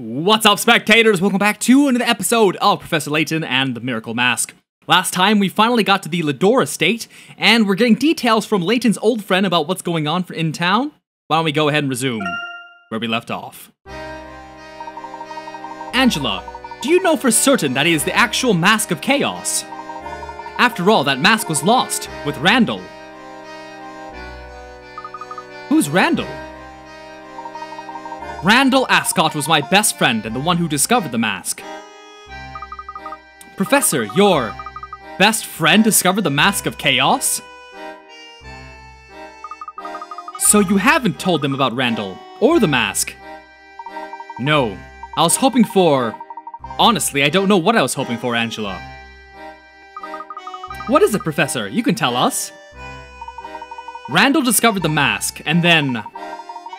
What's up, spectators? Welcome back to another episode of Professor Layton and the Miracle Mask. Last time, we finally got to the Ledore estate, and we're getting details from Layton's old friend about what's going on in town. Why don't we go ahead and resume where we left off? Angela, do you know for certain that he is the actual Mask of Chaos? After all, that mask was lost with Randall. Who's Randall? Randall Ascot was my best friend and the one who discovered the mask. Professor, your best friend discovered the Mask of Chaos? So you haven't told them about Randall or the mask? No. I was hoping for. Honestly, I don't know what I was hoping for, Angela. What is it, Professor? You can tell us. Randall discovered the mask, and then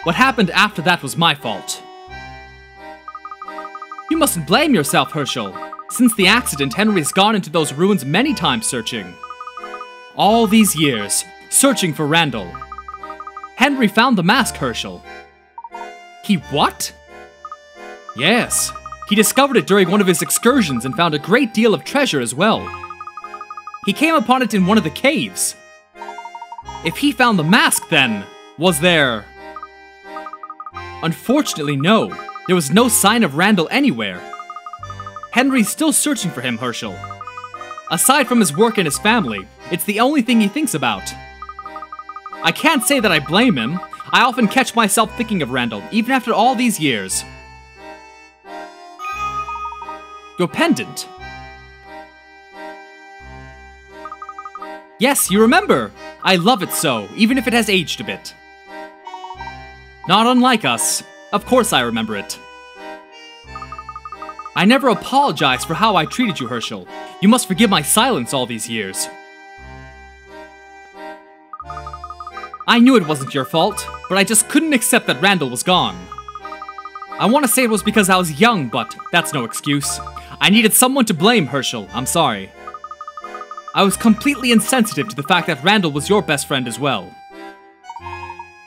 what happened after that was my fault. You mustn't blame yourself, Herschel. Since the accident, Henry's gone into those ruins many times searching. All these years, searching for Randall. Henry found the mask, Herschel. He what? Yes, he discovered it during one of his excursions and found a great deal of treasure as well. He came upon it in one of the caves. If he found the mask, then, was there Unfortunately, no. There was no sign of Randall anywhere. Henry's still searching for him, Herschel. Aside from his work and his family, it's the only thing he thinks about. I can't say that I blame him. I often catch myself thinking of Randall, even after all these years. Your pendant. Yes, you remember! I love it so, even if it has aged a bit. Not unlike us. Of course I remember it. I never apologized for how I treated you, Herschel. You must forgive my silence all these years. I knew it wasn't your fault, but I just couldn't accept that Randall was gone. I want to say it was because I was young, but that's no excuse. I needed someone to blame, Herschel. I'm sorry. I was completely insensitive to the fact that Randall was your best friend as well.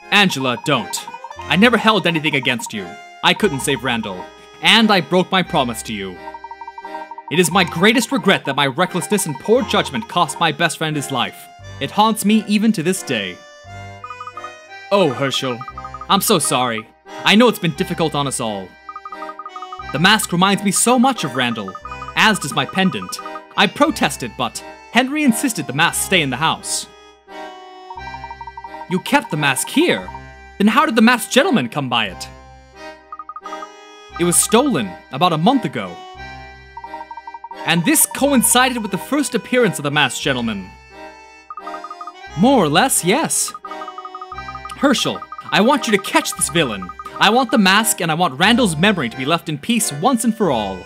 Angela, don't. I never held anything against you. I couldn't save Randall. And I broke my promise to you. It is my greatest regret that my recklessness and poor judgment cost my best friend his life. It haunts me even to this day. Oh, Herschel. I'm so sorry. I know it's been difficult on us all. The mask reminds me so much of Randall, as does my pendant. I protested, but Henry insisted the mask stay in the house. You kept the mask here, then how did the masked gentleman come by it? It was stolen about a month ago. And this coincided with the first appearance of the masked gentleman. More or less, yes. Herschel, I want you to catch this villain. I want the mask and I want Randall's memory to be left in peace once and for all.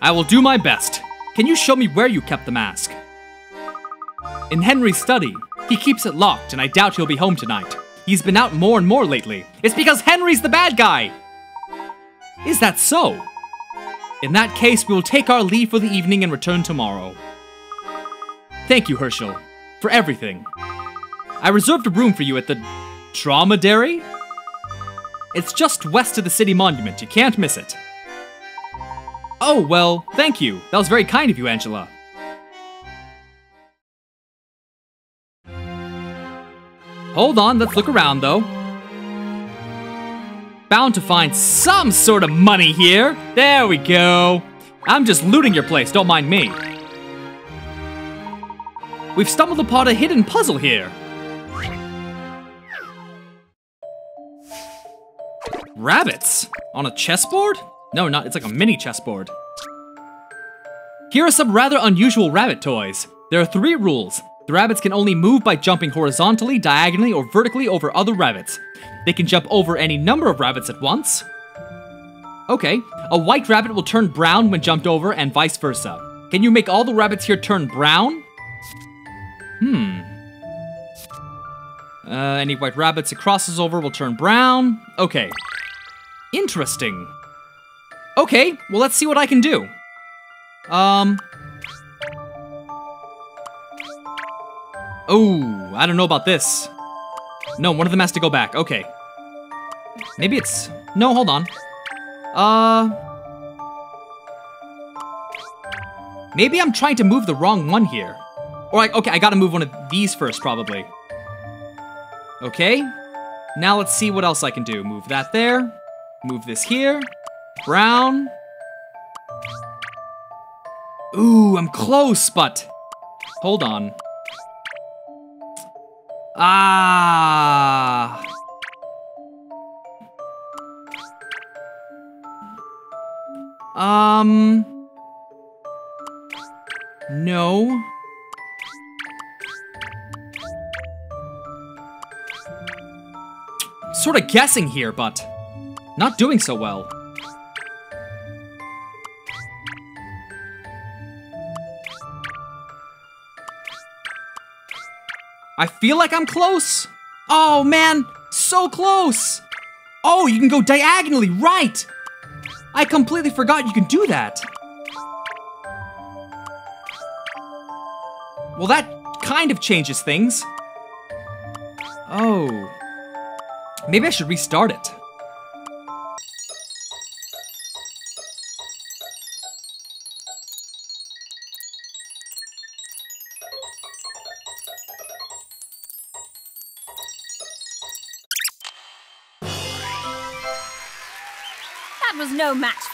I will do my best. Can you show me where you kept the mask? In Henry's study. He keeps it locked, and I doubt he'll be home tonight. He's been out more and more lately. It's because Henry's the bad guy! Is that so? In that case, we will take our leave for the evening and return tomorrow. Thank you, Herschel, for everything. I reserved a room for you at the Dromedary? It's just west of the city monument. You can't miss it. Oh, well, thank you. That was very kind of you, Angela. Hold on, let's look around though. Bound to find some sort of money here. There we go. I'm just looting your place, don't mind me. We've stumbled upon a hidden puzzle here. Rabbits? On a chessboard? No, not, it's like a mini chessboard. Here are some rather unusual rabbit toys. There are three rules. The rabbits can only move by jumping horizontally, diagonally, or vertically over other rabbits. They can jump over any number of rabbits at once. Okay, a white rabbit will turn brown when jumped over and vice versa. Can you make all the rabbits here turn brown? Hmm. Uh, any white rabbits it crosses over will turn brown. Okay. Interesting. Okay, well let's see what I can do. Um, Oh, I don't know about this. No, one of them has to go back. Okay. Maybe it's... No, hold on. Uh... Maybe I'm trying to move the wrong one here. Or like, okay, I gotta move one of these first, probably. Okay. Now let's see what else I can do. Move that there. Move this here. Brown. Ooh, I'm close, but... Hold on. Ah... Um... No. Sort of guessing here, but not doing so well. I feel like I'm close. Oh man, so close. Oh, you can go diagonally, right. I completely forgot you can do that. Well, that kind of changes things. Oh. Maybe I should restart it.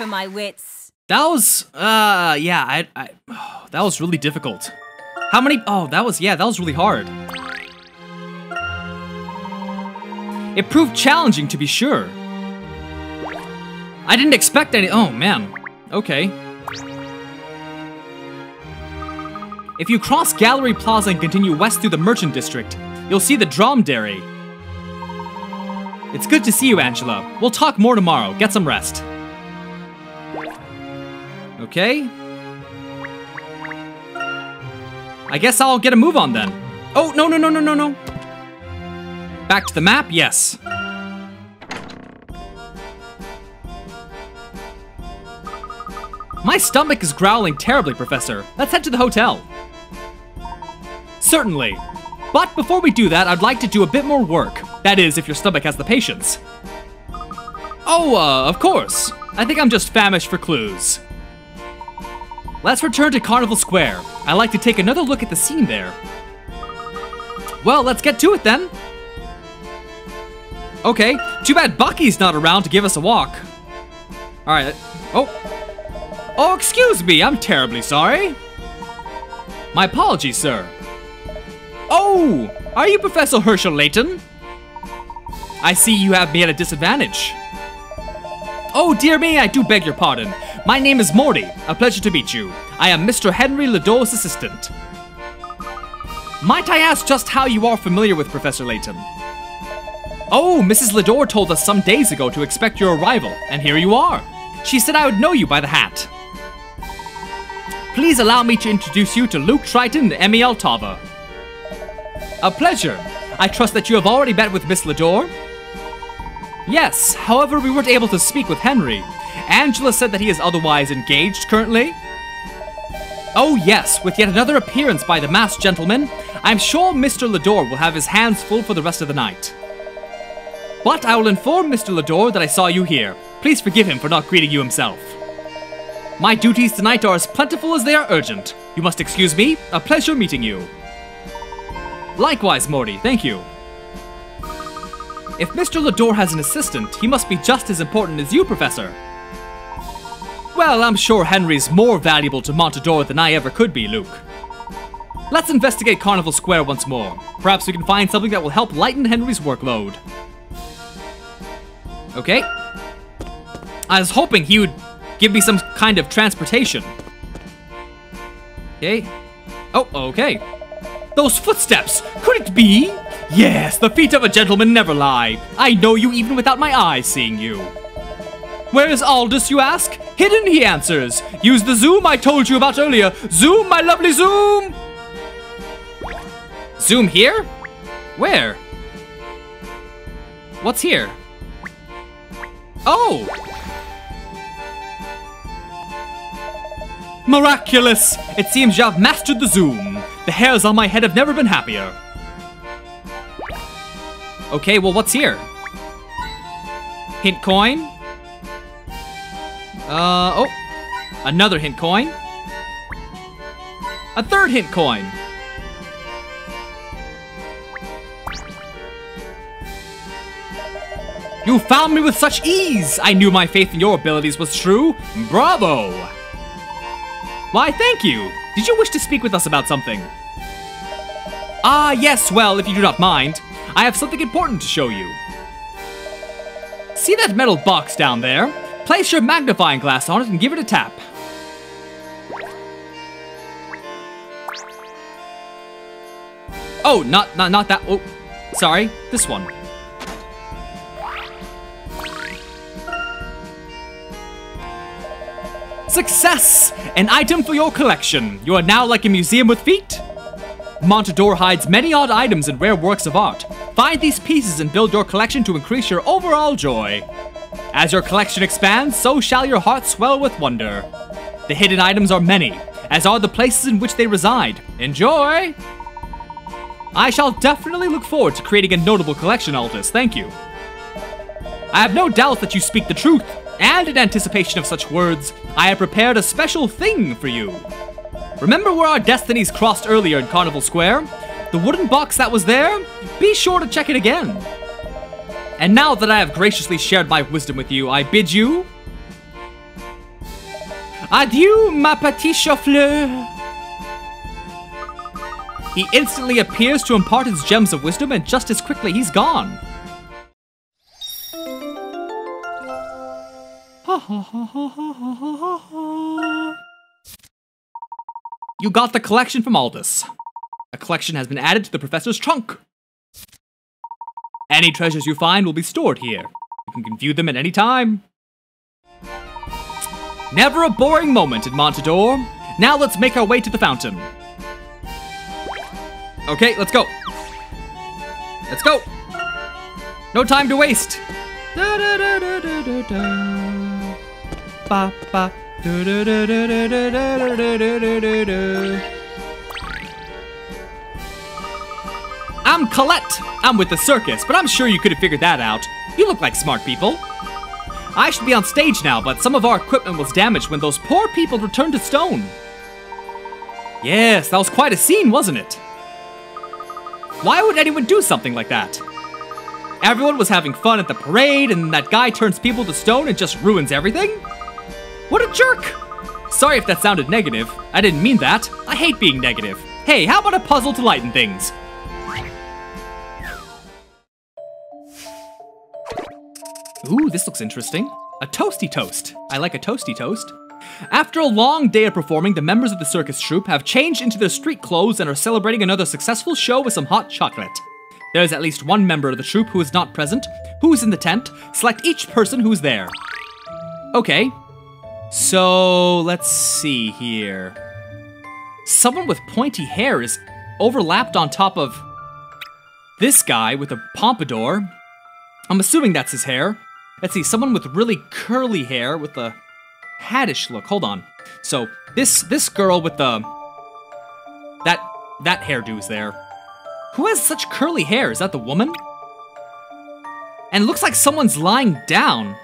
For my wits. That was, uh, yeah, I, I, oh, that was really difficult. How many, oh, that was, yeah, that was really hard. It proved challenging to be sure. I didn't expect any, oh man, okay. If you cross Gallery Plaza and continue west through the Merchant District, you'll see the Dromedary. It's good to see you, Angela. We'll talk more tomorrow. Get some rest. Okay. I guess I'll get a move on then. Oh, no, no, no, no, no, no. Back to the map, yes. My stomach is growling terribly, Professor. Let's head to the hotel. Certainly. But before we do that, I'd like to do a bit more work. That is, if your stomach has the patience. Oh, uh, of course. I think I'm just famished for clues. Let's return to Carnival Square. I'd like to take another look at the scene there. Well, let's get to it then. Okay, too bad Bucky's not around to give us a walk. Alright, oh. Oh, excuse me, I'm terribly sorry. My apologies, sir. Oh, are you Professor Herschel Layton? I see you have me at a disadvantage. Oh, dear me, I do beg your pardon. My name is Morty. A pleasure to meet you. I am Mr. Henry Ledore's assistant. Might I ask just how you are familiar with Professor Layton? Oh, Mrs. Ledore told us some days ago to expect your arrival, and here you are. She said I would know you by the hat. Please allow me to introduce you to Luke Triton and Emmy Altava. A pleasure. I trust that you have already met with Miss Ledore? Yes, however, we weren't able to speak with Henry. Angela said that he is otherwise engaged currently. Oh yes, with yet another appearance by the masked gentleman, I'm sure Mr. Ledore will have his hands full for the rest of the night. But I will inform Mr. Ledore that I saw you here. Please forgive him for not greeting you himself. My duties tonight are as plentiful as they are urgent. You must excuse me. A pleasure meeting you. Likewise, Morty. Thank you. If Mr. Ledore has an assistant, he must be just as important as you, Professor. Well, I'm sure Henry's more valuable to Monte d'Or than I ever could be, Luke. Let's investigate Carnival Square once more. Perhaps we can find something that will help lighten Henry's workload. Okay. I was hoping he would give me some kind of transportation. Okay. Oh, okay. Those footsteps! Could it be? Yes, the feet of a gentleman never lie. I know you even without my eyes seeing you. Where is Aldous, you ask? Hidden, he answers. Use the zoom I told you about earlier. Zoom, my lovely zoom! Zoom here? Where? What's here? Oh! Miraculous! It seems you have mastered the zoom. The hairs on my head have never been happier. Okay, well, what's here? Hint coin? Uh, oh. Another hint coin. A third hint coin. You found me with such ease! I knew my faith in your abilities was true. Bravo! Why, thank you. Did you wish to speak with us about something? Ah, yes, well, if you do not mind, I have something important to show you. See that metal box down there? Place your magnifying glass on it and give it a tap. Oh, not not not that. Oh, sorry, this one. Success! An item for your collection. You are now like a museum with feet. Monte d'Or hides many odd items and rare works of art. Find these pieces and build your collection to increase your overall joy. As your collection expands, so shall your heart swell with wonder. The hidden items are many, as are the places in which they reside. Enjoy! I shall definitely look forward to creating a notable collection, Aldous. Thank you. I have no doubt that you speak the truth, and in anticipation of such words, I have prepared a special thing for you. Remember where our destinies crossed earlier in Carnival Square? The wooden box that was there? Be sure to check it again. And now that I have graciously shared my wisdom with you, I bid you. Adieu, ma petite chauffleur. He instantly appears to impart his gems of wisdom, and just as quickly he's gone. You got the collection from Aldous. A collection has been added to the professor's trunk. Any treasures you find will be stored here. You can view them at any time. Never a boring moment in Monte d'Or. Now let's make our way to the fountain. Okay, let's go. Let's go. No time to waste. Da, da, da. Ba, ba. Colette. I'm with the circus, but I'm sure you could have figured that out. You look like smart people. I should be on stage now, but some of our equipment was damaged when those poor people returned to stone. Yes, that was quite a scene, wasn't it? Why would anyone do something like that? Everyone was having fun at the parade, and that guy turns people to stone and just ruins everything? What a jerk! Sorry if that sounded negative. I didn't mean that. I hate being negative. Hey, how about a puzzle to lighten things? Ooh, this looks interesting. A toasty toast. I like a toasty toast. After a long day of performing, the members of the circus troupe have changed into their street clothes and are celebrating another successful show with some hot chocolate. There is at least one member of the troupe who is not present. Who's in the tent? Select each person who's there. Okay. So, let's see here. Someone with pointy hair is overlapped on top of this guy with a pompadour. I'm assuming that's his hair. Let's see, someone with really curly hair with a haddish look. Hold on. So this this girl with the that that hairdo is there. Who has such curly hair? Is that the woman? And looks like someone's lying down.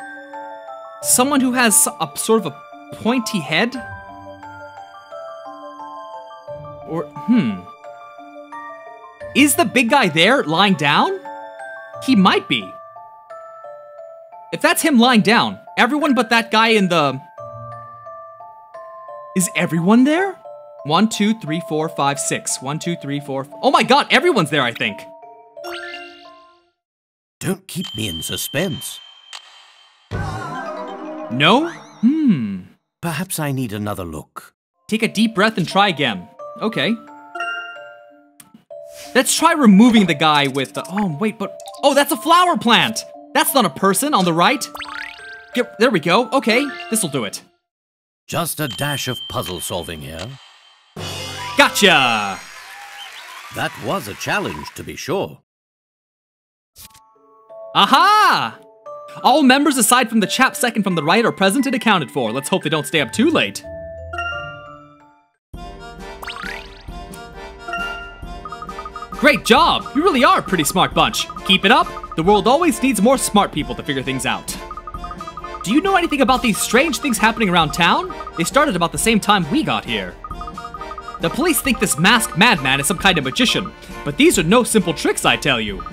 Someone who has a sort of a pointy head. Or hmm. Is the big guy there lying down? He might be. If that's him lying down, everyone but that guy in the is everyone there? One, two, three, four, five, six. One, two, three, four. Oh my god, everyone's there, I think. Don't keep me in suspense. No? Hmm. Perhaps I need another look. Take a deep breath and try again. Okay. Let's try removing the guy with the. Oh, wait, but. Oh, that's a flower plant! That's not a person on the right. Get, there we go. Okay, this'll do it. Just a dash of puzzle solving here. Gotcha! That was a challenge, to be sure. Aha! All members aside from the chap second from the right are present and accounted for. Let's hope they don't stay up too late. Great job! You really are a pretty smart bunch. Keep it up. The world always needs more smart people to figure things out. Do you know anything about these strange things happening around town? They started about the same time we got here. The police think this masked madman is some kind of magician, but these are no simple tricks, I tell you.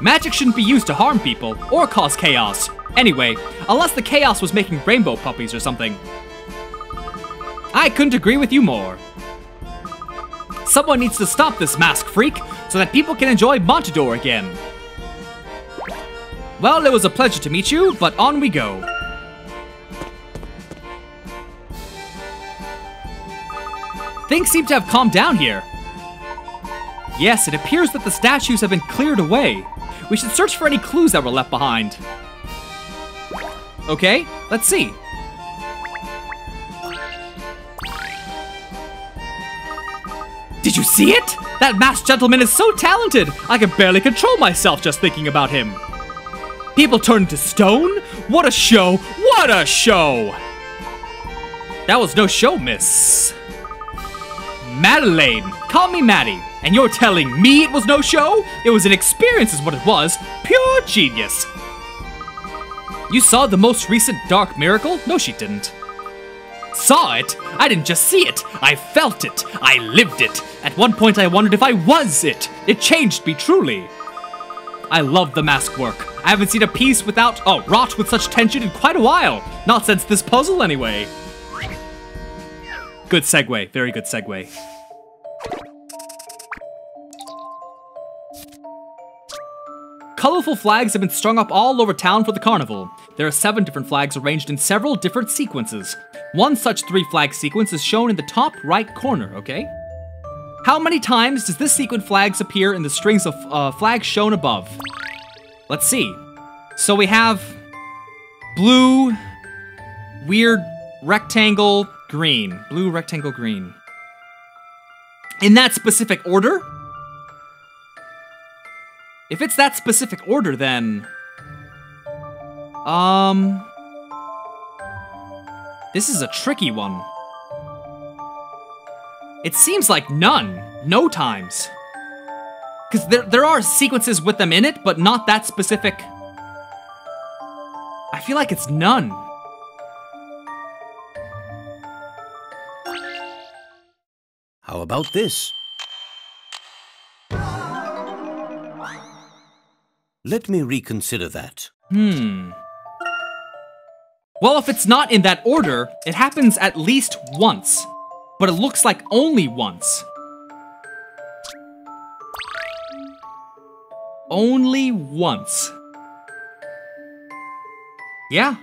Magic shouldn't be used to harm people or cause chaos. Anyway, unless the chaos was making rainbow puppies or something. I couldn't agree with you more. Someone needs to stop this mask freak so that people can enjoy Monte d'Or again. Well, it was a pleasure to meet you, but on we go. Things seem to have calmed down here. Yes, it appears that the statues have been cleared away. We should search for any clues that were left behind. Okay, let's see. Did you see it? That masked gentleman is so talented, I can barely control myself just thinking about him. People turned to stone? What a show! What a show! That was no show, miss. Madeleine, call me Maddie. And you're telling me it was no show? It was an experience is what it was. Pure genius. You saw the most recent Dark Miracle? No, she didn't. Saw it? I didn't just see it. I felt it. I lived it. At one point I wondered if I was it. It changed me truly. I love the mask work. I haven't seen a piece without, oh, wrought with such tension in quite a while. Not since this puzzle anyway. Good segue, very good segue. Colorful flags have been strung up all over town for the carnival. There are seven different flags arranged in several different sequences. One such three flag sequence is shown in the top right corner, okay? How many times does this sequin flags appear in the strings of uh, flags shown above? Let's see. So we have blue, weird rectangle, green. Blue, rectangle, green. In that specific order? If it's that specific order, then... Um... This is a tricky one. It seems like none. No times. Because there, there are sequences with them in it, but not that specific. I feel like it's none. How about this? Let me reconsider that. Hmm. Well, if it's not in that order, it happens at least once. But it looks like only once. Only once. Yeah.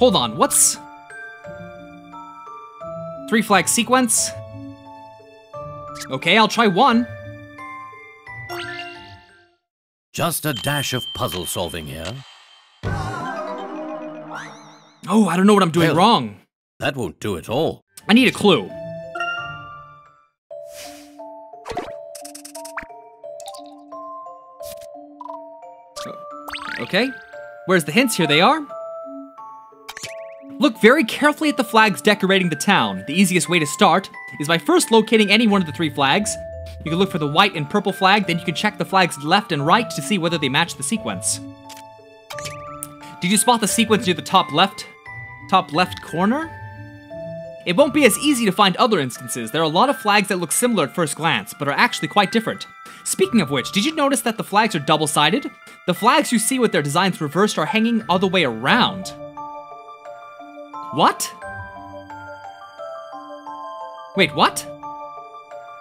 Hold on, what's... Three flag sequence? Okay, I'll try one. Just a dash of puzzle solving here. Oh, I don't know what I'm doing Well- wrong. That won't do at all. I need a clue. Okay, where's the hints? Here they are. Look very carefully at the flags decorating the town. The easiest way to start is by first locating any one of the three flags. You can look for the white and purple flag, then you can check the flags left and right to see whether they match the sequence. Did you spot the sequence near the top left, top left corner? It won't be as easy to find other instances. There are a lot of flags that look similar at first glance, but are actually quite different. Speaking of which, did you notice that the flags are double-sided? The flags you see with their designs reversed are hanging the other way around. What? Wait, what?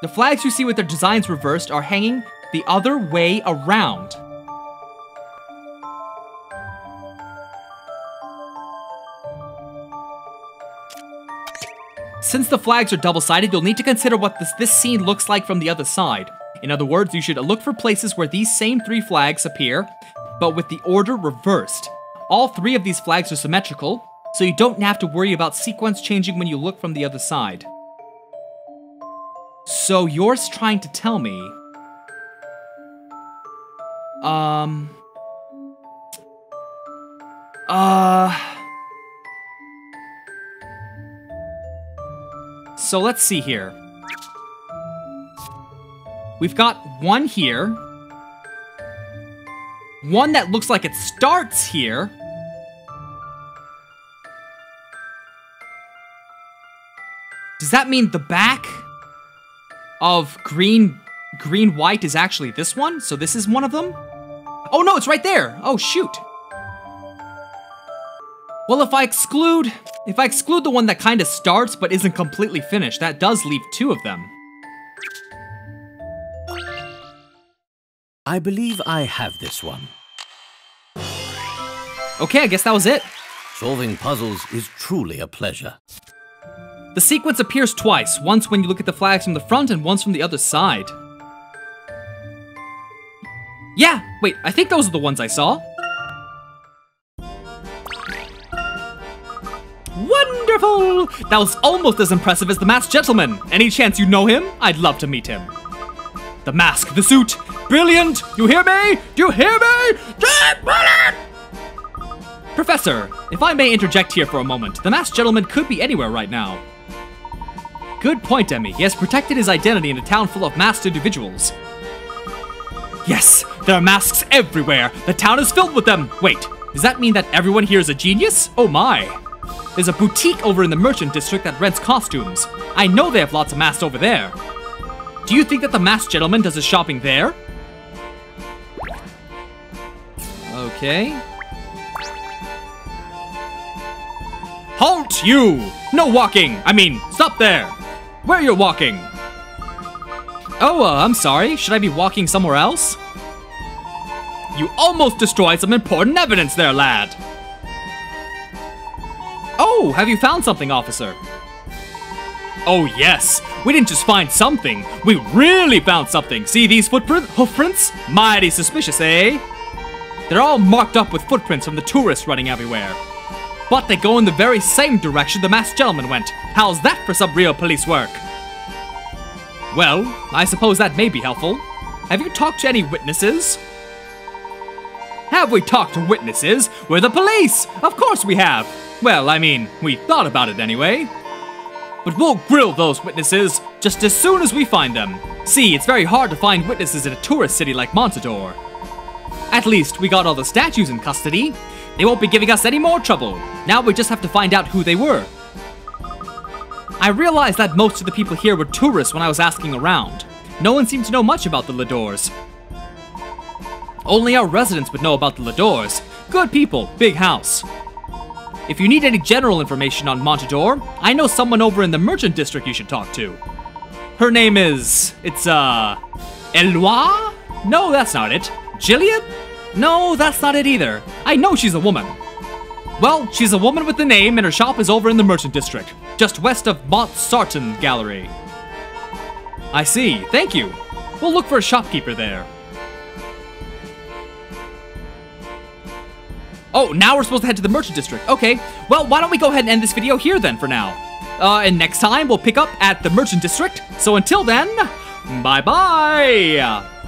The flags you see with their designs reversed are hanging the other way around. Since the flags are double-sided, you'll need to consider what this, this scene looks like from the other side. In other words, you should look for places where these same three flags appear, but with the order reversed. All three of these flags are symmetrical, so you don't have to worry about sequence changing when you look from the other side. So you're trying to tell me... Um... Uh... So let's see here. We've got one here. One that looks like it starts here. Does that mean the back of green green white is actually this one? So this is one of them? Oh no, it's right there. Oh shoot. Well, if I exclude if I exclude the one that kind of starts but isn't completely finished, that does leave two of them. I believe I have this one. Okay, I guess that was it. Solving puzzles is truly a pleasure. The sequence appears twice, once when you look at the flags from the front and once from the other side. Yeah, wait, I think those are the ones I saw. Wonderful! That was almost as impressive as the masked gentleman. Any chance you know him? I'd love to meet him. The mask, the suit, brilliant! You hear me? Do you hear me? Just brilliant! Professor, if I may interject here for a moment, the masked gentleman could be anywhere right now. Good point, Emmy. He has protected his identity in a town full of masked individuals. Yes, there are masks everywhere. The town is filled with them. Wait, does that mean that everyone here is a genius? Oh my. There's a boutique over in the merchant district that rents costumes. I know they have lots of masks over there. Do you think that the masked gentleman does his shopping there? Okay. Halt, you! No walking! I mean, stop there! Where you're walking? Oh, uh, I'm sorry. Should I be walking somewhere else? You almost destroyed some important evidence there, lad. Oh, have you found something, officer? Oh, yes. We didn't just find something. We really found something. See these footprint hoofprints? Mighty suspicious, eh? They're all marked up with footprints from the tourists running everywhere. But they go in the very same direction the masked gentleman went. How's that for some real police work? Well, I suppose that may be helpful. Have you talked to any witnesses? Have we talked to witnesses? We're the police! Of course we have! Well, I mean, we thought about it anyway. But we'll grill those witnesses just as soon as we find them. See, it's very hard to find witnesses in a tourist city like Monte d'Or. At least we got all the statues in custody. They won't be giving us any more trouble. Now we just have to find out who they were. I realized that most of the people here were tourists when I was asking around. No one seemed to know much about the Ledores. Only our residents would know about the Ledores. Good people, big house. If you need any general information on Monte d'Or, I know someone over in the merchant district you should talk to. Her name is. It's, uh. Eloi? No, that's not it. Jillian? No, that's not it either. I know she's a woman. Well, she's a woman with the name, and her shop is over in the merchant district, just west of Mont Sarton Gallery. I see, thank you. We'll look for a shopkeeper there. Oh, now we're supposed to head to the merchant district. Okay, well, why don't we go ahead and end this video here then for now. Uh, and next time we'll pick up at the merchant district. So until then, bye-bye.